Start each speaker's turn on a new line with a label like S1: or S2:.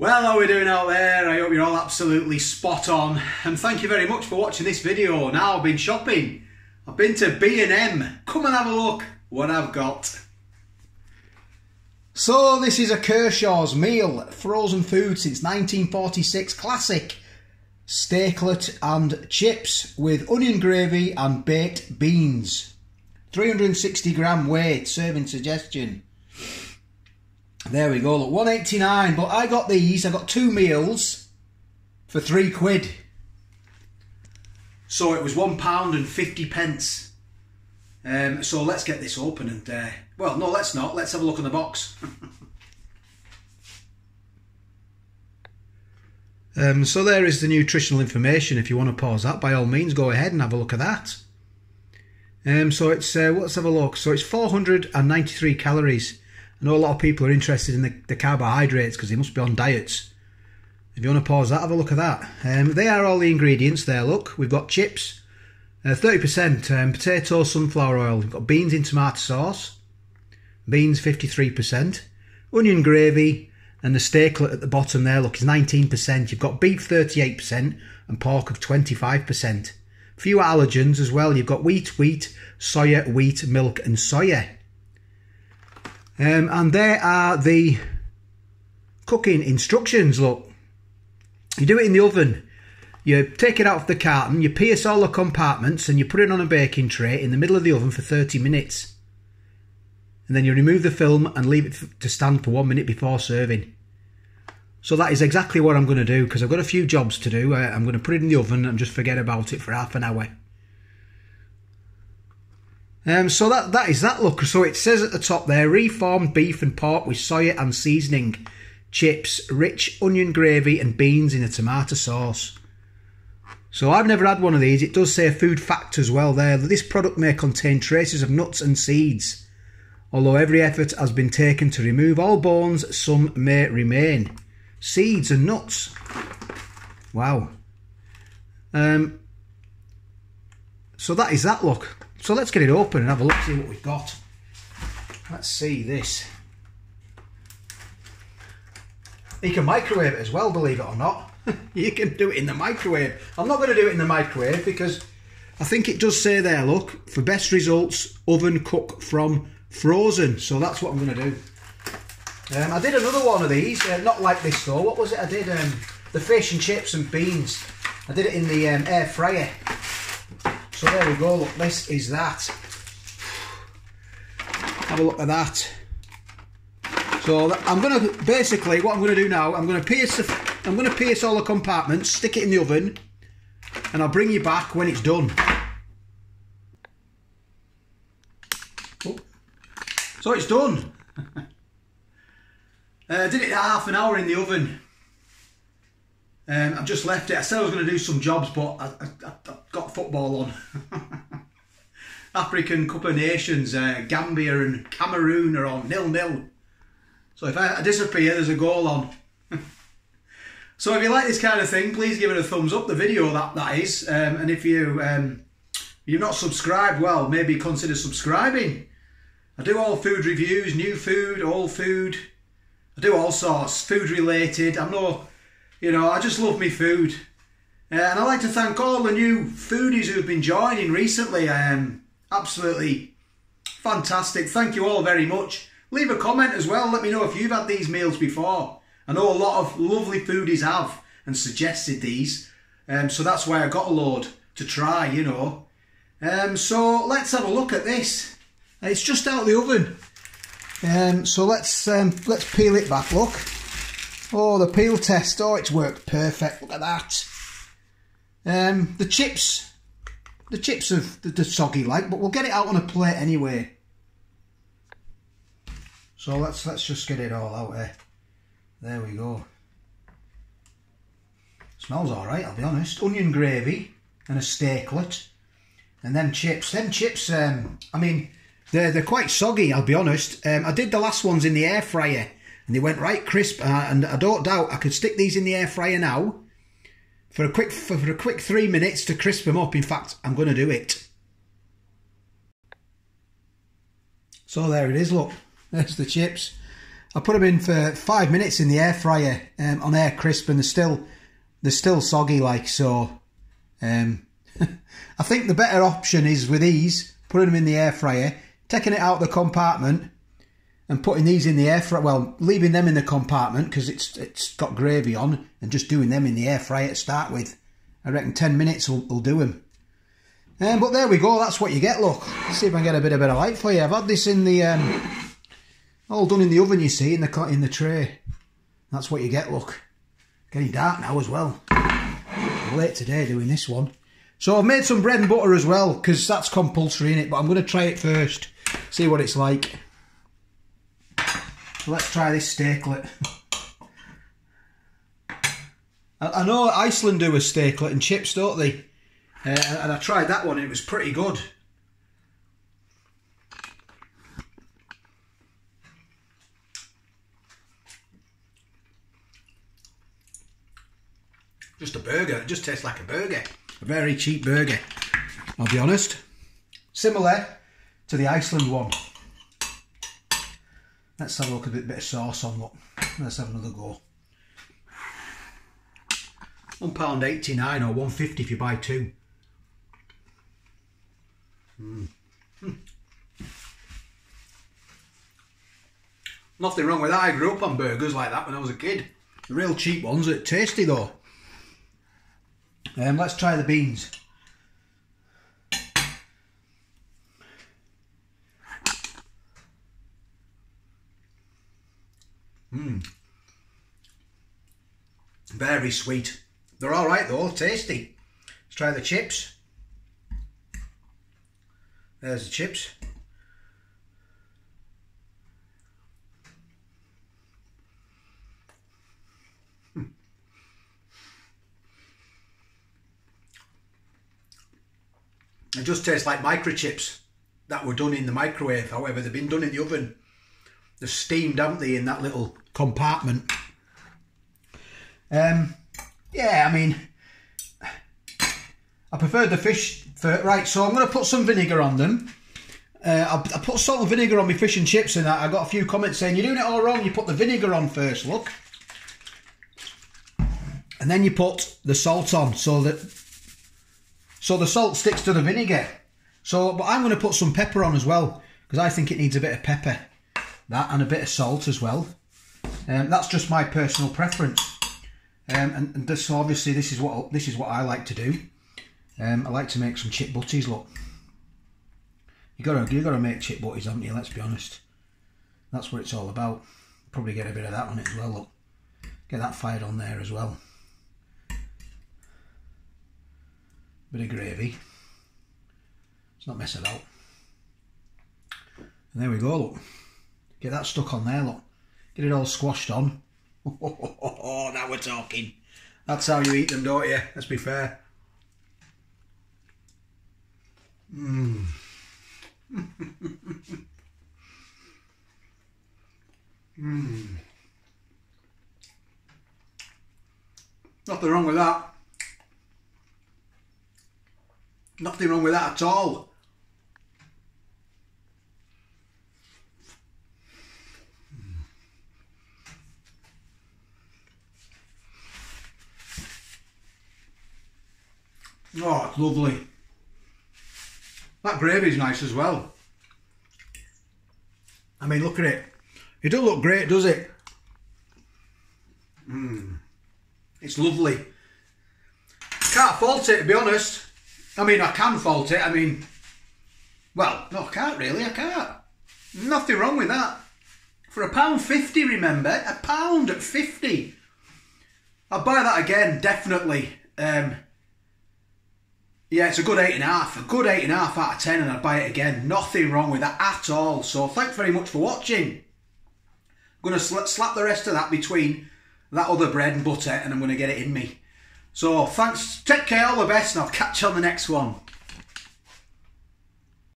S1: Well, how are we doing out there? I hope you're all absolutely spot on. And thank you very much for watching this video. Now I've been shopping. I've been to B&M. Come and have a look what I've got. So this is a Kershaw's meal, frozen food since 1946, classic. Steaklet and chips with onion gravy and baked beans. 360 gram weight, serving suggestion. There we go, look, 189. But I got these, I got two meals for three quid. So it was one pound and 50 pence. Um, so let's get this open and, uh, well, no, let's not. Let's have a look on the box. um, so there is the nutritional information. If you want to pause that, by all means, go ahead and have a look at that. Um, so it's, uh, let's have a look. So it's 493 calories. I know a lot of people are interested in the, the carbohydrates because they must be on diets. If you want to pause that, have a look at that. Um, they are all the ingredients there, look. We've got chips, uh, 30% um, potato, sunflower oil. We've got beans in tomato sauce, beans 53%, onion gravy, and the steaklet at the bottom there, look, is 19%. You've got beef 38% and pork of 25%. Few allergens as well. You've got wheat, wheat, soya, wheat, milk, and soya. Um, and there are the cooking instructions. Look, you do it in the oven. You take it out of the carton, you pierce all the compartments, and you put it on a baking tray in the middle of the oven for 30 minutes. And then you remove the film and leave it to stand for one minute before serving. So that is exactly what I'm going to do because I've got a few jobs to do. Uh, I'm going to put it in the oven and just forget about it for half an hour. Um, so that that is that look. So it says at the top there, reformed beef and pork with soya and seasoning, chips, rich onion gravy and beans in a tomato sauce. So I've never had one of these. It does say food fact as well there. that This product may contain traces of nuts and seeds. Although every effort has been taken to remove all bones, some may remain. Seeds and nuts. Wow. Um, so that is that look. So let's get it open and have a look, see what we've got. Let's see this. You can microwave it as well, believe it or not. you can do it in the microwave. I'm not going to do it in the microwave because I think it does say there, look, for best results, oven cook from frozen. So that's what I'm going to do. Um, I did another one of these, uh, not like this though. What was it? I did um, the fish and chips and beans. I did it in the um, air fryer. So there we go, look, this is that. Have a look at that. So I'm going to, basically what I'm going to do now, I'm going to pierce the, I'm going to pierce all the compartments, stick it in the oven, and I'll bring you back when it's done. Oh. So it's done. Uh, did it half an hour in the oven. Um, I've just left it. I said I was going to do some jobs, but I, I, football on. African Cup of Nations, uh, Gambia and Cameroon are on nil-nil. So if I, I disappear, there's a goal on. so if you like this kind of thing, please give it a thumbs up, the video that, that is. Um, and if you, um, you're not subscribed, well, maybe consider subscribing. I do all food reviews, new food, old food. I do all sorts, food related. I'm no you know, I just love me food. Uh, and I'd like to thank all the new foodies who've been joining recently. Um, absolutely fantastic. Thank you all very much. Leave a comment as well. Let me know if you've had these meals before. I know a lot of lovely foodies have and suggested these. Um, so that's why I got a load to try, you know. Um, so let's have a look at this. It's just out of the oven. Um, so let's um, let's peel it back, look. Oh, the peel test. Oh, it's worked perfect. Look at that. Um, the chips. The chips of the, the soggy like, but we'll get it out on a plate anyway. So let's let's just get it all out here. There we go. Smells alright, I'll be honest. Onion gravy and a steaklet. And then chips. Them chips, um, I mean, they're, they're quite soggy, I'll be honest. Um, I did the last ones in the air fryer and they went right crisp. Uh, and I don't doubt I could stick these in the air fryer now for a quick for, a quick three minutes to crisp them up. In fact, I'm going to do it. So there it is. Look, there's the chips. I put them in for five minutes in the air fryer um, on air crisp, and they're still they're still soggy like so. Um, I think the better option is with these, putting them in the air fryer, taking it out of the compartment, and putting these in the air fryer. Well, leaving them in the compartment because it's it's got gravy on, and just doing them in the air fryer to start with. I reckon ten minutes will, will do them. Um, but there we go. That's what you get. Look, Let's see if I can get a bit of better light for you. I've had this in the um, all done in the oven. You see in the in the tray. That's what you get. Look, getting dark now as well. Late today doing this one. So I've made some bread and butter as well because that's compulsory in it. But I'm going to try it first. See what it's like. Let's try this steaklet. I know Iceland do a steaklet and chips, don't they? Uh, and I tried that one it was pretty good. Just a burger. It just tastes like a burger. A very cheap burger, I'll be honest. Similar to the Iceland one. Let's have a look at a bit, of sauce on what. Let's have another go. £1.89 or 150 if you buy two. Mm. Nothing wrong with that. I grew up on burgers like that when I was a kid. The real cheap ones are tasty though. Um, let's try the beans. Mmm. Very sweet. They're alright though, tasty. Let's try the chips. There's the chips. Hmm. It just tastes like microchips that were done in the microwave. However, they've been done in the oven. They're steamed, haven't they, in that little compartment. Um, yeah, I mean, I prefer the fish. For, right, so I'm going to put some vinegar on them. Uh, I, I, put salt and vinegar on my fish and chips, and I, I got a few comments saying you're doing it all wrong. You put the vinegar on first. Look, and then you put the salt on so that so the salt sticks to the vinegar. So, but I'm going to put some pepper on as well because I think it needs a bit of pepper, that and a bit of salt as well. Um, that's just my personal preference. Um, and, and this obviously this is what this is what I like to do. Um, I like to make some chip butties. Look, you gotta you gotta make chip butties, haven't you? Let's be honest. That's what it's all about. Probably get a bit of that on it as well. Look, get that fired on there as well. Bit of gravy. Let's not mess it. And there we go. Look, get that stuck on there. Look, get it all squashed on. Oh, now we're talking. That's how you eat them, don't you? Let's be fair. Mmm. Mmm. Nothing wrong with that. Nothing wrong with that at all. Oh, it's lovely. That gravy's nice as well. I mean, look at it. It doesn't look great, does it? Mmm. It's lovely. Can't fault it, to be honest. I mean, I can fault it. I mean, well, no, I can't really. I can't. Nothing wrong with that. For a pound fifty, remember? A pound at fifty. I'll buy that again, definitely. Um, yeah, it's a good eight and a half. A good eight and a half out of ten, and I'd buy it again. Nothing wrong with that at all. So thanks very much for watching. I'm to sl slap the rest of that between that other bread and butter, and I'm going to get it in me. So thanks. Take care. All the best, and I'll catch you on the next one.